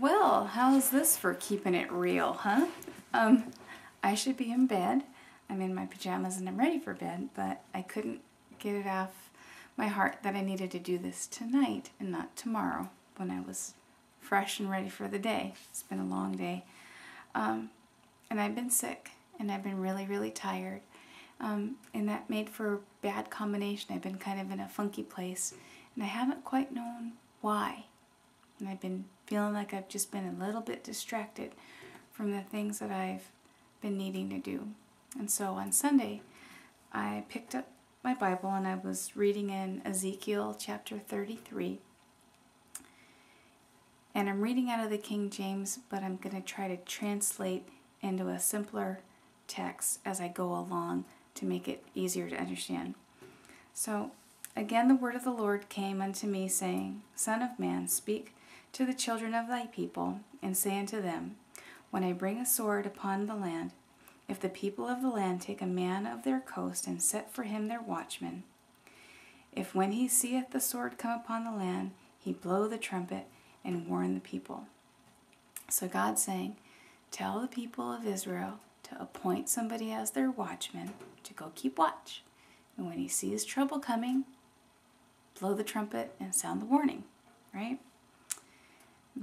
Well, how's this for keeping it real, huh? Um, I should be in bed. I'm in my pajamas and I'm ready for bed, but I couldn't get it off my heart that I needed to do this tonight and not tomorrow when I was fresh and ready for the day. It's been a long day. Um, and I've been sick and I've been really, really tired. Um, and that made for a bad combination. I've been kind of in a funky place and I haven't quite known why. And I've been feeling like I've just been a little bit distracted from the things that I've been needing to do. And so on Sunday, I picked up my Bible and I was reading in Ezekiel chapter 33. And I'm reading out of the King James, but I'm going to try to translate into a simpler text as I go along to make it easier to understand. So, again, the word of the Lord came unto me, saying, Son of man, speak to the children of thy people, and say unto them, When I bring a sword upon the land, if the people of the land take a man of their coast and set for him their watchman, if when he seeth the sword come upon the land, he blow the trumpet and warn the people. So God saying, Tell the people of Israel to appoint somebody as their watchman to go keep watch. And when he sees trouble coming, blow the trumpet and sound the warning, right?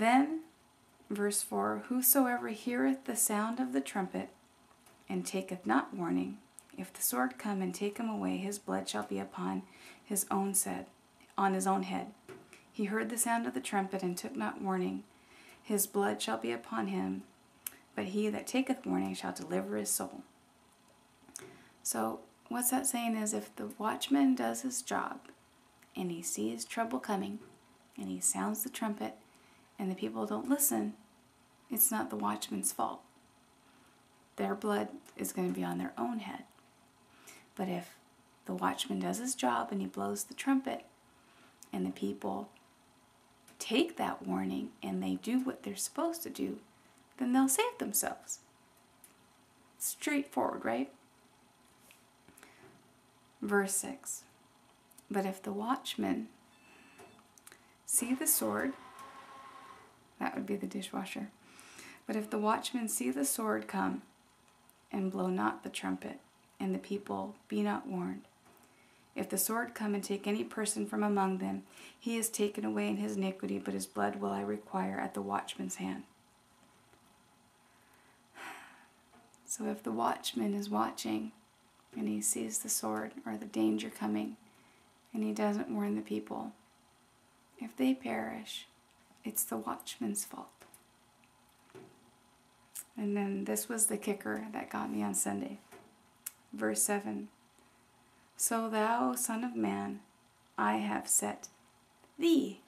Then, verse 4 Whosoever heareth the sound of the trumpet and taketh not warning, if the sword come and take him away, his blood shall be upon his own said, on his own head. He heard the sound of the trumpet and took not warning. His blood shall be upon him, but he that taketh warning shall deliver his soul. So, what's that saying is if the watchman does his job and he sees trouble coming and he sounds the trumpet and the people don't listen, it's not the watchman's fault their blood is going to be on their own head. But if the watchman does his job and he blows the trumpet, and the people take that warning and they do what they're supposed to do, then they'll save themselves. Straightforward, right? Verse 6 But if the watchman see the sword, that would be the dishwasher. But if the watchman see the sword come and blow not the trumpet, and the people be not warned. If the sword come and take any person from among them, he is taken away in his iniquity, but his blood will I require at the watchman's hand. So if the watchman is watching and he sees the sword or the danger coming and he doesn't warn the people, if they perish, it's the watchman's fault. And then this was the kicker that got me on Sunday. Verse 7 So thou, Son of Man, I have set thee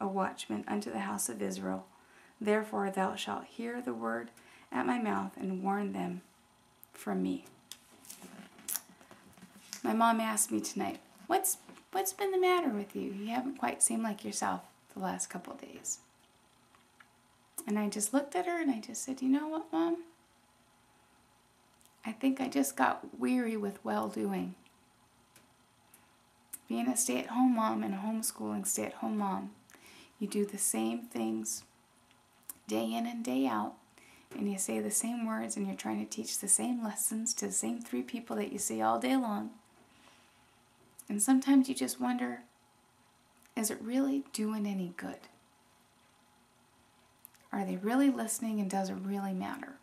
a watchman unto the house of Israel. Therefore thou shalt hear the word at my mouth and warn them from me. My mom asked me tonight, What's what's been the matter with you? You haven't quite seemed like yourself the last couple days. And I just looked at her and I just said, You know what, Mom? I think I just got weary with well doing. Being a stay at home mom and a homeschooling stay at home mom, you do the same things day in and day out, and you say the same words, and you're trying to teach the same lessons to the same three people that you see all day long. And sometimes you just wonder is it really doing any good? Are they really listening and does it really matter?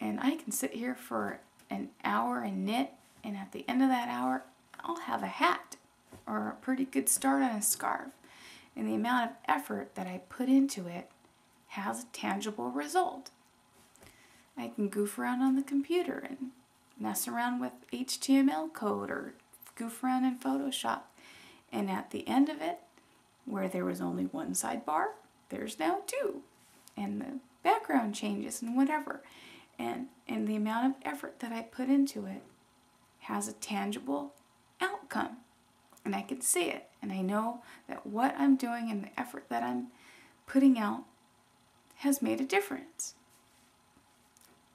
And I can sit here for an hour and knit, and at the end of that hour, I'll have a hat or a pretty good start on a scarf. And the amount of effort that I put into it has a tangible result. I can goof around on the computer and mess around with HTML code or goof around in Photoshop. And at the end of it, where there was only one sidebar, there's now two. And the background changes and whatever. And, and the amount of effort that I put into it has a tangible outcome. And I can see it. And I know that what I'm doing and the effort that I'm putting out has made a difference.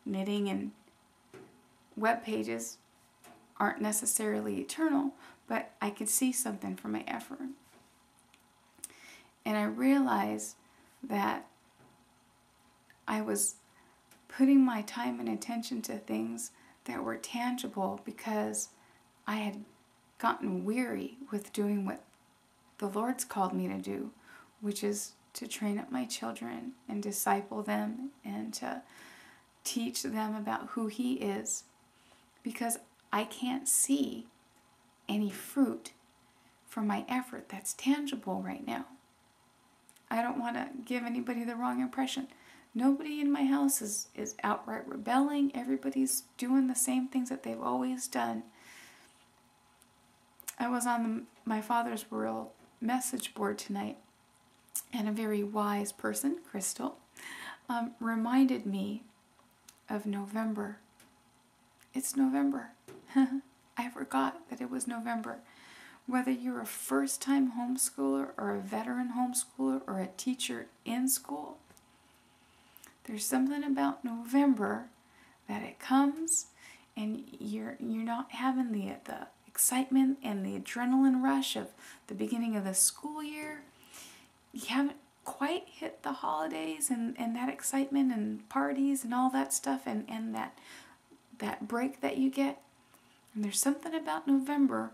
Knitting and web pages aren't necessarily eternal, but I could see something from my effort. And I realized that I was putting my time and attention to things that were tangible because I had gotten weary with doing what the Lord's called me to do, which is to train up my children and disciple them and to teach them about who He is because I can't see any fruit from my effort that's tangible right now. I don't want to give anybody the wrong impression. Nobody in my house is, is outright rebelling. Everybody's doing the same things that they've always done. I was on the, my father's world message board tonight, and a very wise person, Crystal, um, reminded me of November. It's November. I forgot that it was November. Whether you're a first time homeschooler or a veteran homeschooler or a teacher in school, there's something about November that it comes and you're you're not having the the excitement and the adrenaline rush of the beginning of the school year. You haven't quite hit the holidays and, and that excitement and parties and all that stuff and, and that that break that you get. And there's something about November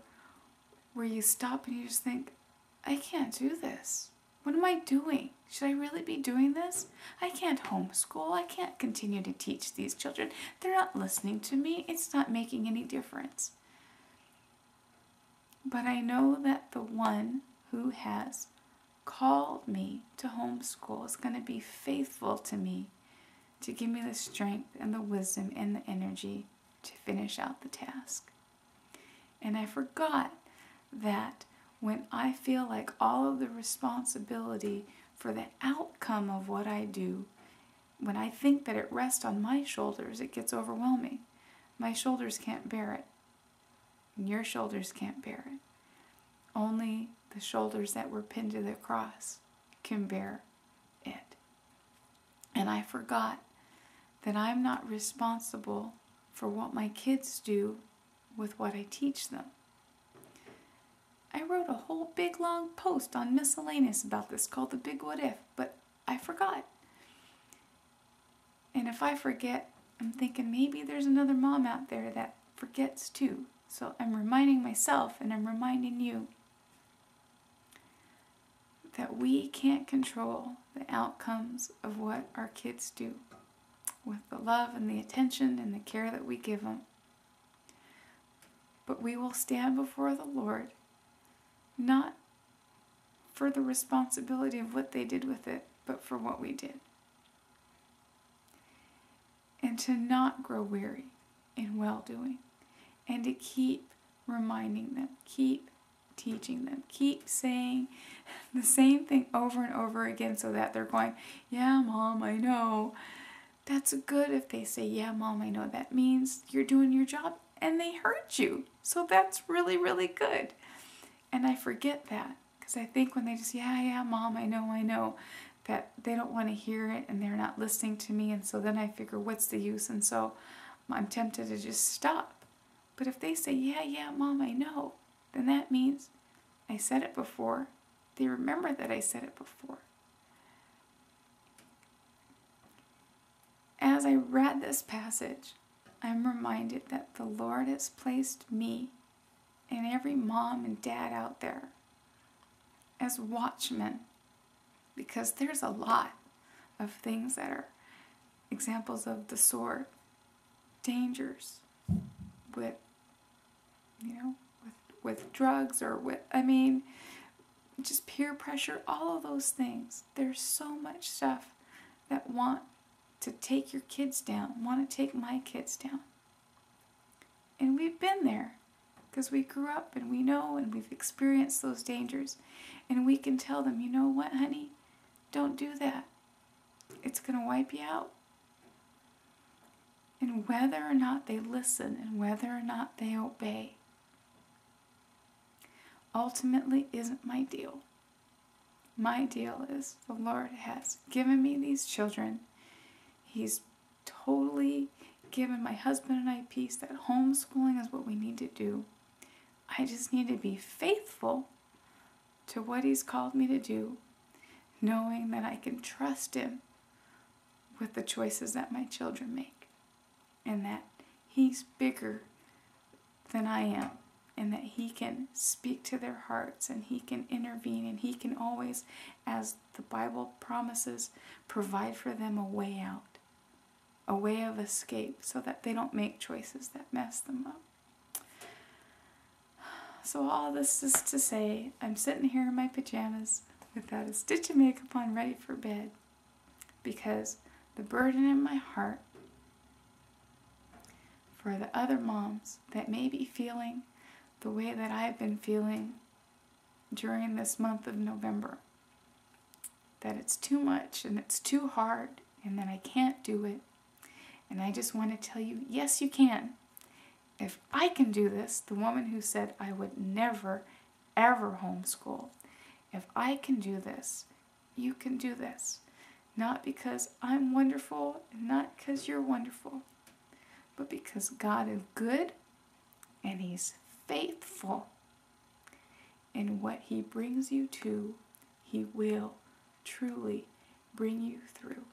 where you stop and you just think, I can't do this. What am I doing? Should I really be doing this? I can't homeschool. I can't continue to teach these children. They're not listening to me. It's not making any difference. But I know that the one who has called me to homeschool is going to be faithful to me to give me the strength and the wisdom and the energy to finish out the task. And I forgot that when I feel like all of the responsibility for the outcome of what I do, when I think that it rests on my shoulders, it gets overwhelming. My shoulders can't bear it and your shoulders can't bear it. Only the shoulders that were pinned to the cross can bear it. And I forgot that I'm not responsible for what my kids do with what I teach them. I wrote a whole big long post on miscelLainieous about this called The Big What If, but I forgot. And if I forget, I'm thinking maybe there's another mom out there that forgets too. So I'm reminding myself and I'm reminding you that we can't control the outcomes of what our kids do with the love and the attention and the care that we give them. But we will stand before the Lord not for the responsibility of what they did with it, but for what we did. And to not grow weary in well doing and to keep reminding them, keep teaching them, keep saying the same thing over and over again so that they're going, Yeah, mom, I know. That's good if they say, Yeah, mom, I know. That means you're doing your job and they hurt you. So that's really, really good. And I forget that because I think when they just, Yeah, yeah, mom, I know, I know, that they don't want to hear it and they're not listening to me. And so then I figure, What's the use? And so I'm tempted to just stop but if they say, Yeah, yeah, mom, I know, then that means I said it before. They remember that I said it before. As I read this passage, I'm reminded that the Lord has placed me and every mom and dad out there as watchmen because there's a lot of things that are examples of the sword, dangers with you know, with with drugs or with I mean, just peer pressure, all of those things. There's so much stuff that want to take your kids down, want to take my kids down. And we've been there because we grew up and we know and we've experienced those dangers. And we can tell them, you know what, honey? Don't do that. It's going to wipe you out. And whether or not they listen and whether or not they obey, ultimately isn't my deal. My deal is the Lord has given me these children. He's totally given my husband and I peace that homeschooling is what we need to do. I just need to be faithful to what He's called me to do, knowing that I can trust Him with the choices that my children make, and that He's bigger than I am, and that He can speak to their hearts, and He can intervene, and He can always, as the Bible promises, provide for them a way out, a way of escape, so that they don't make choices that mess them up. So, all this is to say, I'm sitting here in my pajamas without a stitch of makeup on, ready for bed, because the burden in my heart for the other moms that may be feeling the way that I've been feeling during this month of November. That it's too much and it's too hard and that I can't do it. And I just want to tell you yes, you can. If I can do this, the woman who said I would never, ever homeschool, if I can do this, you can do this. Not because I'm wonderful, and not because you're wonderful, but because God is good and He's faithful. And what He brings you to, He will truly bring you through.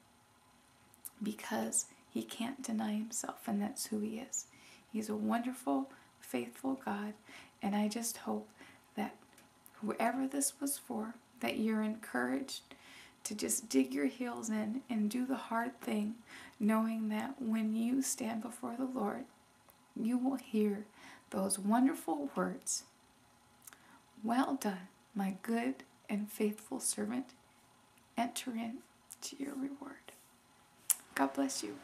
Because He can't deny Himself, and that's who He is. He's a wonderful, faithful God, and I just hope that whoever this was for, that you're encouraged to just dig your heels in and do the hard thing, knowing that when you stand before the Lord, you will hear those wonderful words Well done, my good and faithful servant. Enter in to your reward. God bless you.